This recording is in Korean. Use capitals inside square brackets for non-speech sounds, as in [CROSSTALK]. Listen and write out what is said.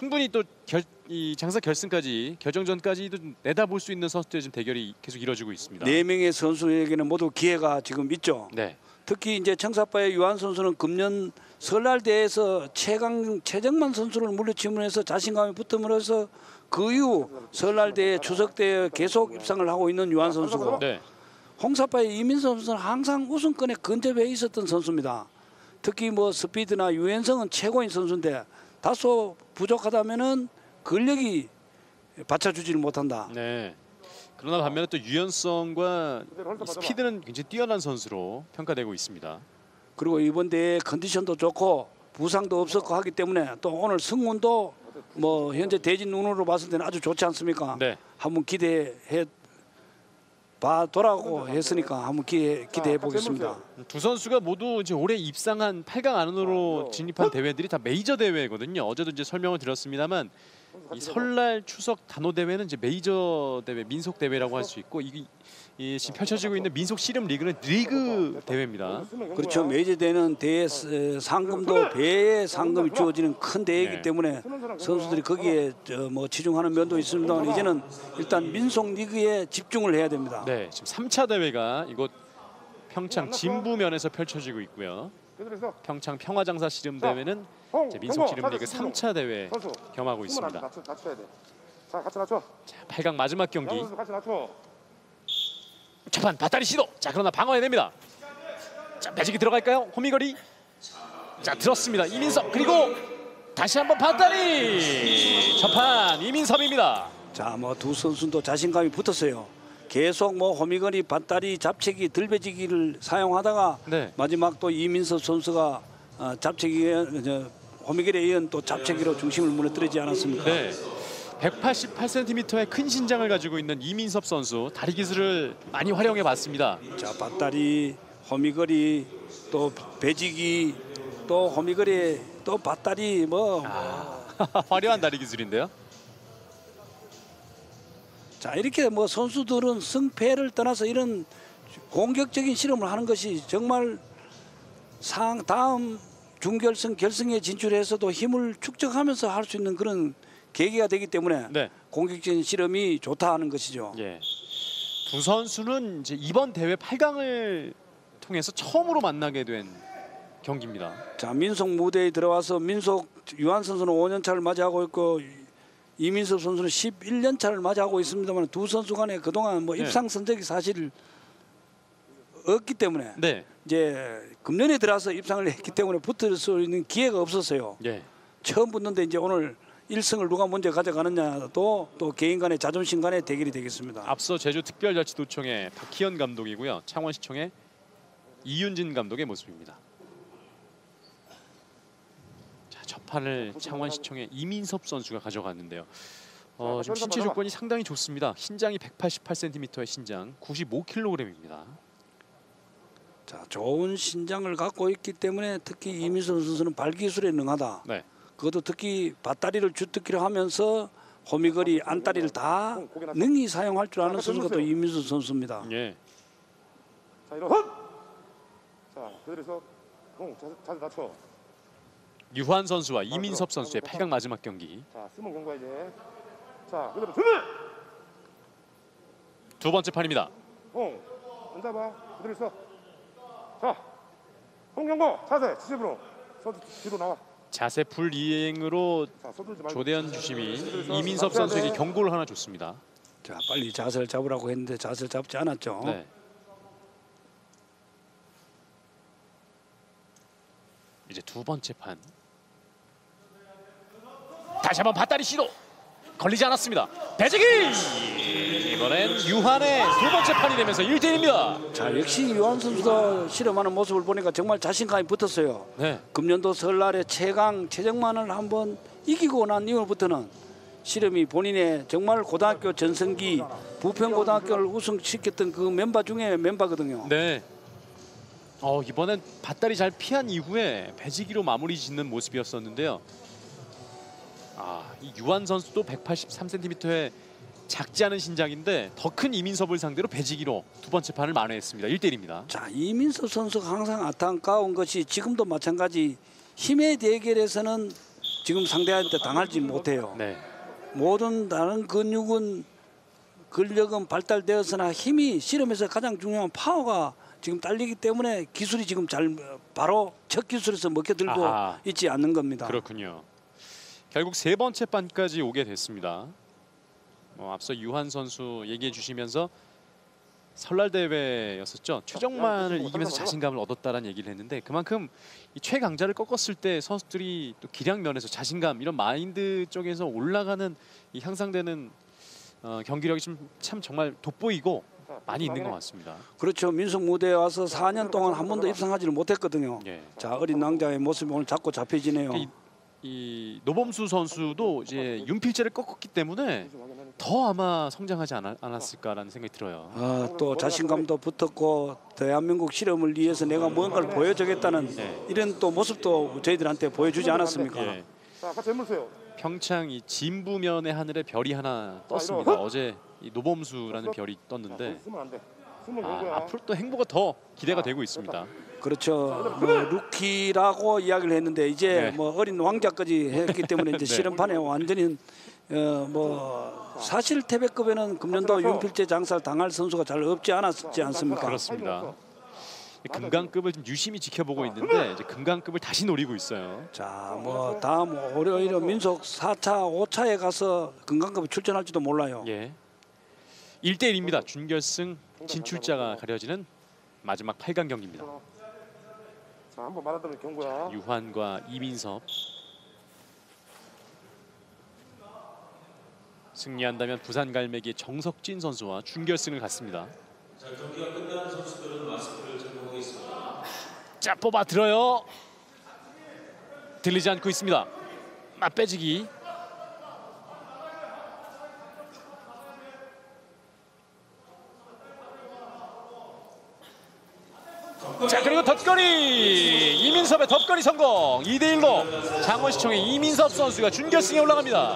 충분히 또 결, 이 장사 결승까지 결정전까지도 좀 내다볼 수 있는 선수들의 지금 대결이 계속 이뤄지고 있습니다. 네 명의 선수에게는 모두 기회가 지금 있죠. 네. 특히 이제 청사파의 유한 선수는 금년 설날 대회에서 최강 최정만 선수를 물리치면서 자신감이 붙음으로써 그 이후 설날 대회 추석 대회 계속 입상을 하고 있는 유한 선수고 네. 홍사파의 이민선 선수는 항상 우승권에 근접해 있었던 선수입니다. 특히 뭐 스피드나 유연성은 최고인 선수인데 다소 부족하다면은 근력이 받쳐주지를 못한다. 네. 그러나 반면에 또 유연성과 이 스피드는 굉장히 뛰어난 선수로 평가되고 있습니다. 그리고 이번 대회 컨디션도 좋고 부상도 없었고 하기 때문에 또 오늘 승운도 뭐 현재 대진 운으로 봤을 때는 아주 좋지 않습니까? 네. 한번 기대해 봐도라고 했으니까 한번 기대 기대해 보겠습니다. 두 선수가 모두 이제 올해 입상한 8강 안으로 진입한 대회들이 다 메이저 대회거든요. 어제도 이제 설명을 드렸습니다만 이 설날 추석 단오 대회는 이제 메이저 대회, 민속 대회라고 할 수 있고 이, 이 지금 펼쳐지고 있는 민속 씨름 리그는 리그 대회입니다. 그렇죠. 메이저 대회는 대회 스- 상금도 배의 상금이 주어지는 큰 대회이기 네. 때문에 선수들이 거기에 저뭐 치중하는 면도 있습니다만 이제는 일단 민속 리그에 집중을 해야 됩니다. 네, 지금 3차 대회가 이곳 평창 진부면에서 펼쳐지고 있고요. 평창 평화장사 씨름 대회는 민속 씨름 리그 3차 대회 겸하고 있습니다. 자, 같이 낮춰. 자, 8강 마지막 경기 첫판 바다리 시도. 자 그러나 방어해냅니다. 자 매직이 들어갈까요? 호미거리. 자 들었습니다. 이민섭 그리고 다시 한번 바다리. 첫판 이민섭입니다. 자, 뭐 두 선수도 자신감이 붙었어요. 계속 뭐 호미거리, 밭다리, 잡채기, 들배지기를 사용하다가 네. 마지막 또 이민섭 선수가 어, 잡채기 저, 호미거리에 이은 또 잡채기로 중심을 무너뜨리지 않았습니까? 네. 188cm의 큰 신장을 가지고 있는 이민섭 선수 다리 기술을 많이 활용해 봤습니다. 자, 밭다리, 호미거리, 또 배지기, 또 호미거리, 또 밭다리 뭐 [LAUGHS] 화려한 다리 기술인데요. 자, 이렇게 뭐 선수들은 승패를 떠나서 이런 공격적인 실험을 하는 것이 정말 상 다음 준결승 결승에 진출해서도 힘을 축적하면서 할 수 있는 그런 계기가 되기 때문에 네. 공격적인 실험이 좋다 하는 것이죠. 예. 두 선수는 이제 이번 대회 8강을 통해서 처음으로 만나게 된 경기입니다. 자 민속 무대에 들어와서 민속 유한 선수는 5년 차를 맞이하고 있고 이민섭 선수는 11년 차를 맞이하고 있습니다만 두 선수 간에 그동안 뭐 네. 입상 선적이 사실 없기 때문에 네. 이제 금년에 들어와서 입상을 했기 때문에 붙을 수 있는 기회가 없었어요. 예. 처음 붙는데 이제 오늘 1승을 누가 먼저 가져가느냐도 또 개인 간의 자존심 간의 대결이 되겠습니다. 앞서 제주 특별자치도청의 박희연 감독이고요. 창원시청의 이윤진 감독의 모습입니다. 자, 첫 판을 창원시청의 이민섭 선수가 가져갔는데요. 어, 지금 신체 조건이 상당히 좋습니다. 신장이 188cm의 신장, 95kg입니다. 자, 좋은 신장을 갖고 있기 때문에 특히 이민선 선수는 발기술에 능하다. 네. 그것도 특히 밭다리를 주특기로 하면서 호미거리, 안다리를 다 능히 사용할 줄 아는 선수가 또 이민선 선수입니다. 예. 자, 일어선. 자, 그대로서 홍, 자세, 낮춰. 유환 선수와 이민섭 선수의 8강 마지막 경기. 자, 스몬 경과 이제. 자, 그대로 준비. 두 번째 판입니다. 홍, 앉아봐. 그대로 있어. 자, 홍 경고 자세 지집으로. 선수 뒤로 나와. 자세 불이행으로. 조대현 주심이 이민섭 선수에게 경고를 하나 줬습니다. 자, 빨리 자세를 잡으라고 했는데 자세를 잡지 않았죠. 네. 이제 두 번째 판. 다시 한번 밭다리 시도. 걸리지 않았습니다. 배지기! 유한의 두 번째 판이 되면서 1대1입니다. 자, 역시 유한 선수도 실험하는 모습을 보니까 정말 자신감이 붙었어요. 네. 금년도 설날에 최강 최정만을 한번 이기고 난 이후부터는 실험이 본인의 정말 고등학교 전성기 부평고등학교를 우승시켰던 그 멤버 중에 멤버거든요. 네. 어, 이번엔 밭다리 잘 피한 이후에 배지기로 마무리 짓는 모습이었었는데요. 아, 이 유한 선수도 183cm의 작지 않은 신장인데 더 큰 이민섭을 상대로 배지기로 두 번째 판을 만회했습니다. 1대1입니다. 자 이민섭 선수가 항상 안타까운 것이 지금도 마찬가지 힘의 대결에서는 지금 상대한테 당할지 못해요. 네. 모든 다른 근육은 근력은 발달되었으나 힘이 실험에서 가장 중요한 파워가 지금 딸리기 때문에 기술이 지금 잘 바로 첫 기술에서 먹혀들고 아하. 있지 않는 겁니다. 그렇군요. 결국 세 번째 반까지 오게 됐습니다. 어, 앞서 유한 선수 얘기해 주시면서 설날 대회였었죠. 최정만을 이기면서 자신감을 얻었다라는 얘기를 했는데 그만큼 이 최강자를 꺾었을 때 선수들이 또 기량 면에서 자신감 이런 마인드 쪽에서 올라가는 이 향상되는 어, 경기력이 좀 참 정말 돋보이고 많이 있는 것 같습니다. 그렇죠. 민속 무대에 와서 4년 동안 한 번도 입상하지를 못했거든요. 예. 자 어린 낭자의 모습이 오늘 자꾸 잡혀지네요. 이, 이 노범수 선수도 이제 윤필재를 꺾었기 때문에 더 아마 성장하지 않았, 않았을까라는 생각이 들어요. 아, 또 자신감도 붙었고 대한민국 실험을 위해서 내가 뭔가를 보여주겠다는 네. 이런 또 모습도 저희들한테 보여주지 않았습니까? 예. 자, 같이 해물세요. 평창 이 진부면의 하늘에 별이 하나 떴습니다. 어제 이 노범수라는 별이 떴는데 쓰면 안 돼. 쓰면 아. 앞으로 또 행보가 더 기대가 되고 있습니다. 그렇죠. 뭐 루키라고 이야기를 했는데 이제 네. 뭐 어린 왕자까지 했기 때문에 이제 [LAUGHS] 네. 실험판에 완전히 어, 뭐 사실 태백급에는 금년도 윤필재 장사를 당할 선수가 잘 없지 않았지 않습니까? 그렇습니다. 금강급을 좀 유심히 지켜보고 있는데 이제 금강급을 다시 노리고 있어요. 자, 뭐 다음 오히려 민속 4차, 5차에 가서 건강급에 출전할지도 몰라요. 예. 1대1입니다. 준결승 진출자가 가려지는 마지막 8강 경기입니다. 자, 한번 말하자면 경고야. 유환과 이민섭 승리한다면 부산 갈매기 정석진 선수와 준결승을 갔습니다. 자 뽑아 들어요. 들리지 않고 있습니다. 맞 빼지기. 자 그리고 덧거리 이민섭의 덧거리 성공 2대 1로 장원시청의 이민섭 선수가 준결승에 올라갑니다.